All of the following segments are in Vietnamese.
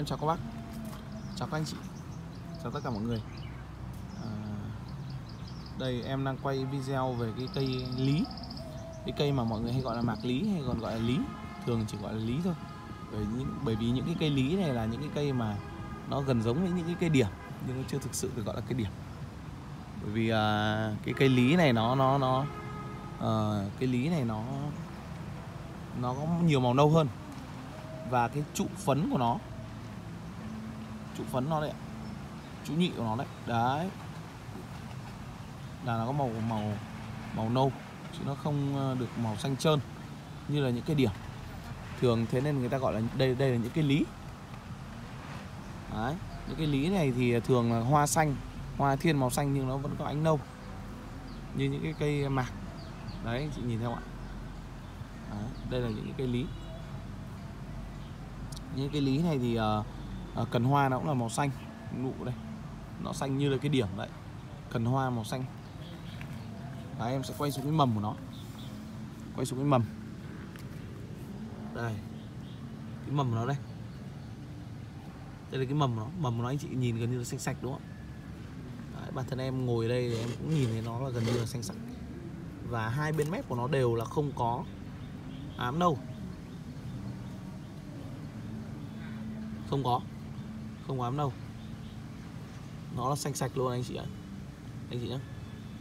Em chào các bác. Chào các anh chị. Chào tất cả mọi người. À, Đây em đang quay video về cái cây lý. Cái cây mà mọi người hay gọi là mạc lý hay còn gọi là lý. Thường chỉ gọi là lý thôi. Bởi, những, bởi vì những cái cây lý này là những cái cây mà Nó gần giống với những cái cây điểm Nhưng nó chưa thực sự được gọi là cây điểm. Bởi vì à, cái cây lý này nó nó nó ờ, à, Cái lý này nó Nó có nhiều màu nâu hơn. Và cái trụ phấn của nó trụ phấn nó đấy trụ nhị của nó đấy. Đấy. Là nó có màu màu màu nâu chứ nó không ờ, được màu xanh trơn như là những cái điểm. Thường thế nên người ta gọi là đây đây là những cái lý. Đấy. Những cái lý này thì thường là hoa xanh hoa thiên màu xanh nhưng nó vẫn có ánh nâu như những cái cây mạc. Đấy chị nhìn theo ạ. Đấy, đây là những cái lý. Những cái lý này thì uh, à, cần hoa nó cũng là màu xanh nụ đây. Nó xanh như là cái điểm vậy cần hoa màu xanh. Đấy, em sẽ quay xuống cái mầm của nó. Quay xuống cái mầm. Đây. Cái mầm của nó đây. Đây là cái mầm của nó. Mầm của nó anh chị nhìn gần như là xanh sạch đúng không? Đấy, bản thân em ngồi đây thì em cũng nhìn thấy nó là gần như là xanh sạch. Và hai bên mép của nó đều là không có ám nâu không có không ám đâu. Nó là xanh sạch luôn anh chị ạ. Anh chị nhé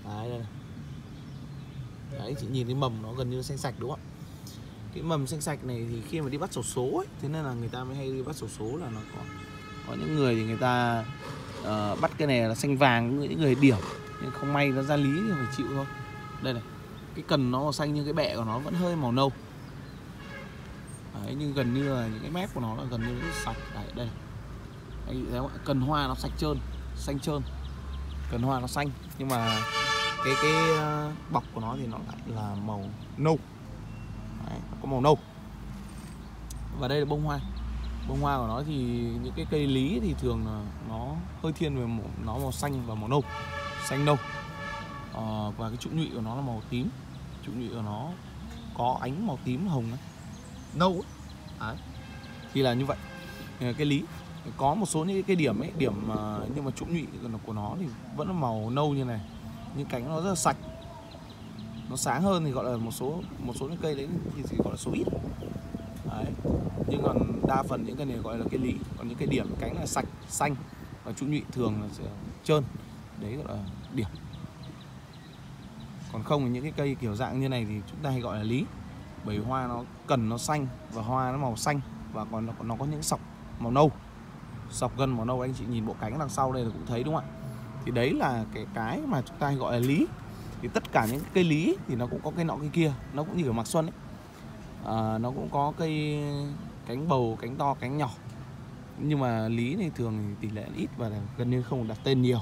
đấy đây này. đấy chị nhìn cái mầm nó gần như xanh sạch đúng không ạ? Cái mầm xanh sạch này thì khi mà đi bắt sổ số ấy thế nên là người ta mới hay đi bắt sổ số là nó có có những người thì người ta uh, bắt cái này là xanh vàng những người điểm. Nhưng không may nó ra lý thì phải chịu thôi. Đây này cái cần nó màu xanh nhưng cái bẹ của nó vẫn hơi màu nâu. Đấy, nhưng gần như là những cái mép của nó là gần như rất sạch. Đấy đây anh thấy không? cần hoa nó sạch trơn xanh trơn. Cần hoa nó xanh nhưng mà cái cái ờ, bọc của nó thì nó lại là màu nâu. Đấy, có màu nâu. Và đây là bông hoa. Bông hoa của nó thì những cái cây lý thì thường là nó hơi thiên về màu, nó màu xanh và màu nâu. Xanh nâu. À, và cái trụ nhụy của nó là màu tím. Trụ nhụy của nó có ánh màu tím hồng ấy. Nâu ấy. Đấy. thì là như vậy. Cái lý có một số những cái điểm ấy điểm mà nhưng mà trụ nhụy của nó thì vẫn là màu nâu như này. Nhưng cánh nó rất là sạch. Nó sáng hơn thì gọi là một số một số những cây đấy thì chỉ gọi là số ít. Đấy. nhưng còn đa phần những cây này gọi là cây lý còn những cái điểm cánh là sạch xanh và trụ nhụy thường là sẽ trơn. Đấy gọi là điểm. Còn không thì những cái cây kiểu dạng như này thì chúng ta hay gọi là lý bởi hoa nó cần nó xanh và hoa nó màu xanh và còn nó, nó có những sọc màu nâu sọc gần màu nâu anh chị nhìn bộ cánh đằng sau đây là cũng thấy đúng không ạ? Thì đấy là cái cái mà chúng ta gọi là lý. Thì tất cả những cây lý thì nó cũng có cây nọ cây kia nó cũng như ở mặt xuân ấy. À, nó cũng có cây cánh bầu cánh to cánh nhỏ. Nhưng mà lý thì thường thì tỷ lệ ít và gần như không đặt tên nhiều.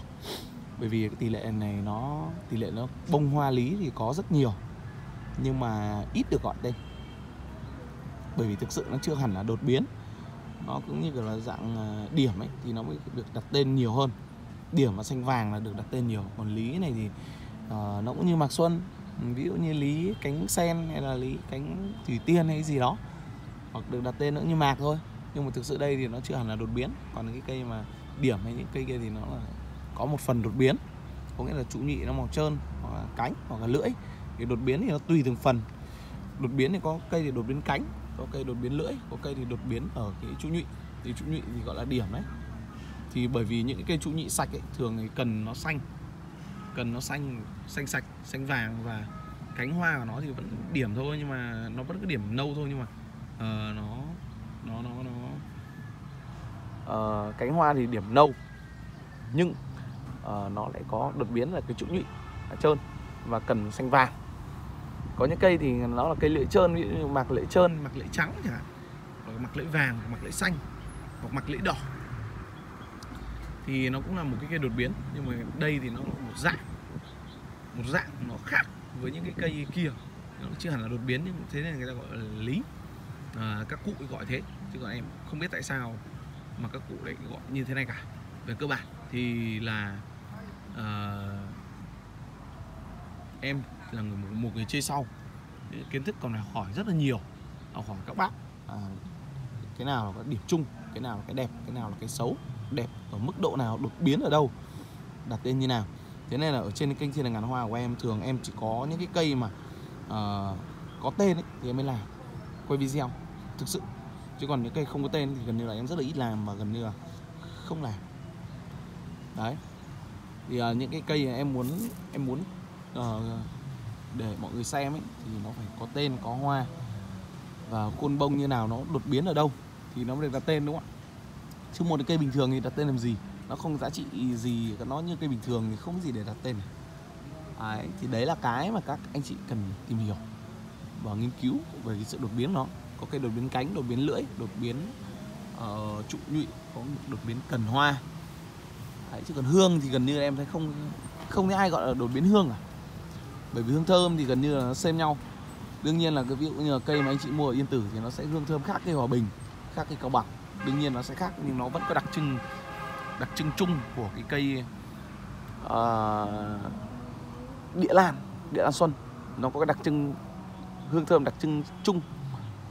Bởi vì cái tỷ lệ này nó tỷ lệ nó bông hoa lý thì có rất nhiều. Nhưng mà ít được gọi tên. Bởi vì thực sự nó chưa hẳn là đột biến nó cũng như kiểu là dạng à, điểm ấy thì nó mới được đặt tên nhiều hơn. Điểm và xanh vàng là được đặt tên nhiều. Còn lý này thì uh, nó cũng như mạc xuân ví dụ như lý cánh sen hay là lý cánh thủy tiên hay gì đó hoặc được đặt tên nữa như mạc thôi. Nhưng mà thực sự đây thì nó chưa hẳn là đột biến. Còn cái cây mà điểm hay những cây kia thì nó là có một phần đột biến. Có nghĩa là trụ nhị nó màu trơn hoặc là cánh hoặc là lưỡi. Thì đột biến thì nó tùy từng phần. Đột biến thì có cây thì đột biến cánh có cây đột biến lưỡi có cây thì đột biến ở cái trụ nhụy. Thì trụ nhụy thì gọi là điểm đấy. Thì bởi vì những cái cây trụ nhị sạch ấy thường thì cần nó xanh. Cần nó xanh xanh sạch xanh vàng và cánh hoa của nó thì vẫn điểm thôi nhưng mà nó vẫn cái điểm nâu thôi nhưng mà uh, nó nó nó nó uh, cánh hoa thì điểm nâu. Nhưng uh, nó lại có đột biến là cái trụ nhụy là trơn và cần xanh vàng có những cây thì nó là cây lưỡi trơn ví dụ như mạc lưỡi trơn mạc lưỡi trắng chẳng hạn hoặc mạc lưỡi vàng mạc lưỡi xanh hoặc mạc lưỡi đỏ. Thì nó cũng là một cái cây đột biến nhưng mà đây thì nó là một dạng một dạng nó khác với những cái cây kia. Nó chưa hẳn là đột biến nhưng thế nên người ta gọi là lý. À, các cụ gọi thế chứ còn em không biết tại sao mà các cụ lại gọi như thế này cả. Về cơ bản thì là uh, em là người, một, một người chơi sau. Kiến thức còn này hỏi rất là nhiều học hỏi các bác. À, cái nào là cái điểm chung cái nào là cái đẹp cái nào là cái xấu đẹp ở mức độ nào đột biến ở đâu đặt tên như nào. Thế nên là ở trên cái kênh thiên là ngàn hoa của em thường em chỉ có những cái cây mà uh, có tên ấy, thì em mới làm quay video thực sự. Chứ còn những cây không có tên thì gần như là em rất là ít làm và gần như là không làm. Đấy. Thì uh, những cái cây em muốn em muốn uh, để mọi người xem ấy thì nó phải có tên có hoa. Và côn bông như nào nó đột biến ở đâu thì nó mới được đặt tên đúng không ạ? Chứ một cái cây bình thường thì đặt tên làm gì? Nó không giá trị gì nó như cây bình thường thì không gì để đặt tên. Đấy, thì đấy là cái mà các anh chị cần tìm hiểu và nghiên cứu về cái sự đột biến nó. Có cây đột biến cánh đột biến lưỡi đột biến uh, trụ nhụy có đột biến cần hoa. Đấy, chứ còn hương thì gần như em thấy không không thấy ai gọi là đột biến hương à? Bởi vì hương thơm thì gần như là nó xem nhau. Đương nhiên là cái ví dụ như là cây mà anh chị mua ở yên tử thì nó sẽ hương thơm khác cây hòa bình khác cây cao bằng. Đương nhiên nó sẽ khác nhưng nó vẫn có đặc trưng đặc trưng chung của cái cây uh, địa lan địa lan xuân. Nó có cái đặc trưng hương thơm đặc trưng chung.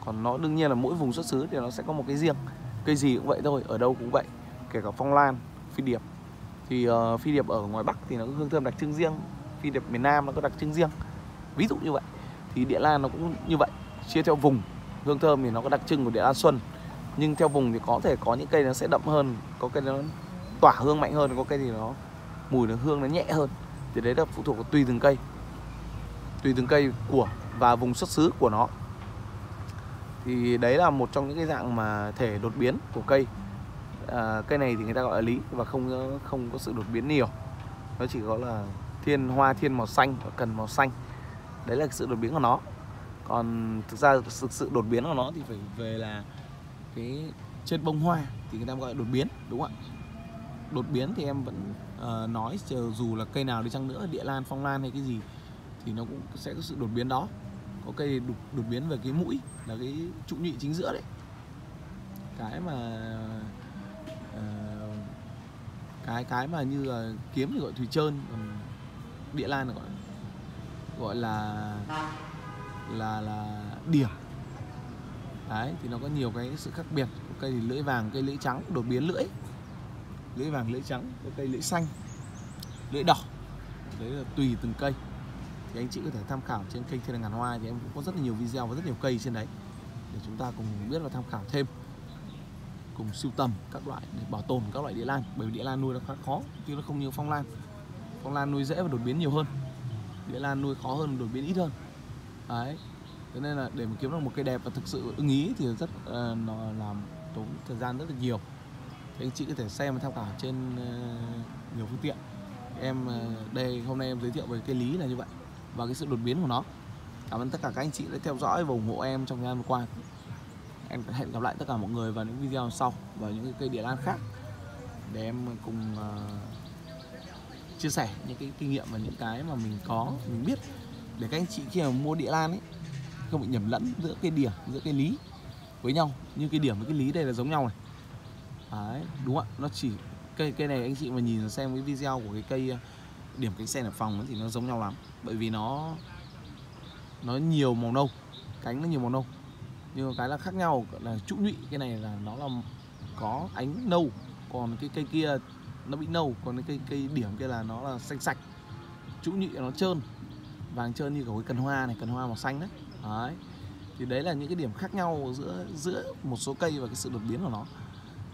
Còn nó đương nhiên là mỗi vùng xuất xứ thì nó sẽ có một cái riêng. Cây gì cũng vậy thôi ở đâu cũng vậy. Kể cả phong lan phi điệp. Thì uh, phi điệp ở ngoài bắc thì nó hương thơm đặc trưng riêng phi điệp miền nam nó có đặc trưng riêng. Ví dụ như vậy thì địa lan nó cũng như vậy chia theo vùng hương thơm thì nó có đặc trưng của địa lan xuân. Nhưng theo vùng thì có thể có những cây nó sẽ đậm hơn có cây nó tỏa hương mạnh hơn có cây thì nó mùi nó hương nó nhẹ hơn. Thì đấy là phụ thuộc vào tùy từng cây tùy từng cây của và vùng xuất xứ của nó. Thì đấy là một trong những cái dạng mà thể đột biến của cây. À, cây này thì người ta gọi là lý và không không có sự đột biến nhiều. Nó chỉ có là thiên hoa thiên màu xanh và cần màu xanh. Đấy là sự đột biến của nó. Còn thực ra thực sự đột biến của nó thì phải về là cái trên bông hoa thì người ta gọi là đột biến đúng không ạ? Đột biến thì em vẫn uh, nói dù là cây nào đi chăng nữa địa lan phong lan hay cái gì thì nó cũng sẽ có sự đột biến đó. Có cây đột, đột biến về cái mũi là cái trụ nhụy chính giữa đấy. Cái mà uh, cái cái mà như là kiếm thì gọi thùy trơn còn địa lan gọi. Gọi là là là điểm. Đấy, thì nó có nhiều cái sự khác biệt. Cây thì lưỡi vàng cây lưỡi trắng, đột biến lưỡi. Lưỡi vàng, lưỡi trắng có cây lưỡi xanh, lưỡi đỏ. Đấy là tùy từng cây. Thì anh chị có thể tham khảo trên kênh thiên ngàn hoa, thì em cũng có rất là nhiều video và rất nhiều cây trên đấy. Để chúng ta cùng biết và tham khảo thêm. Cùng sưu tầm các loại để bảo tồn các loại địa lan, bởi vì địa lan nuôi nó khá khó, chứ nó không như phong lan con lan nuôi dễ và đột biến nhiều hơn. Địa lan nuôi khó hơn đột biến ít hơn. Đấy. Thế nên là để mà kiếm được một cây đẹp và thực sự ưng ý thì rất uh, nó làm tốn thời gian rất là nhiều. Thì anh chị có thể xem và tham khảo trên uh, nhiều phương tiện. Em uh, đây hôm nay em giới thiệu về cây lý là như vậy và cái sự đột biến của nó. Cảm ơn tất cả các anh chị đã theo dõi và ủng hộ em trong thời gian vừa qua. Em hẹn gặp lại tất cả mọi người vào những video sau và những cái cây địa lan khác để em cùng uh, chia sẻ những cái kinh nghiệm và những cái mà mình có, mình biết để các anh chị khi mà mua địa lan ấy, không bị nhầm lẫn giữa cây điểm, giữa cây lý với nhau. Như cây điểm với cái lý đây là giống nhau này. Đấy, đúng ạ? Nó chỉ, cây cây này anh chị mà nhìn xem cái video của cái cây ờ, điểm cánh sen ở phòng thì nó giống nhau lắm. Bởi vì nó nó nhiều màu nâu, cánh nó nhiều màu nâu. Nhưng cái là khác nhau là trụ nhụy. Cái này là nó là có ánh nâu, còn cái cây kia nó bị nâu còn cái cây cây điểm kia là nó là xanh sạch. Trụ nhụy nó trơn vàng trơn như cái cần hoa này cần hoa màu xanh đấy. Đấy. Thì đấy là những cái điểm khác nhau giữa giữa một số cây và cái sự đột biến của nó.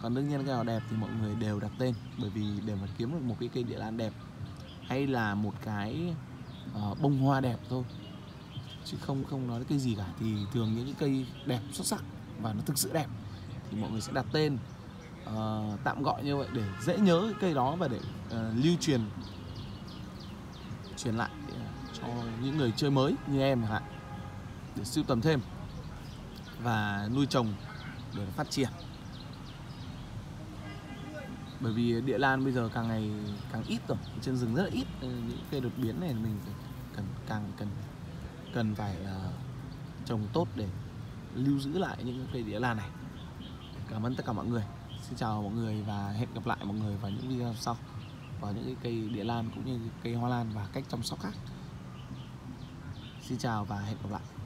Còn đương nhiên cái nào đẹp thì mọi người đều đặt tên bởi vì để mà kiếm được một cái cây địa lan đẹp hay là một cái uh, bông hoa đẹp thôi. Chứ không không nói cái gì cả. Thì thường những cái cây đẹp xuất sắc và nó thực sự đẹp thì mọi người sẽ đặt tên uh, tạm gọi như vậy để dễ nhớ cái cây đó và để uh, lưu truyền. Truyền lại ờ, cho những người chơi mới như em chẳng hạn để sưu tầm thêm và nuôi trồng để phát triển. Bởi vì địa lan bây giờ càng ngày càng ít rồi trên rừng rất là ít những cây đột biến này mình cần càng cần cần phải uh, trồng tốt để lưu giữ lại những cây địa lan này. Cảm ơn tất cả mọi người xin chào mọi người và hẹn gặp lại mọi người vào những video sau. Vào những cái cây địa lan cũng như cây hoa lan và cách chăm sóc khác. Xin chào và hẹn gặp lại.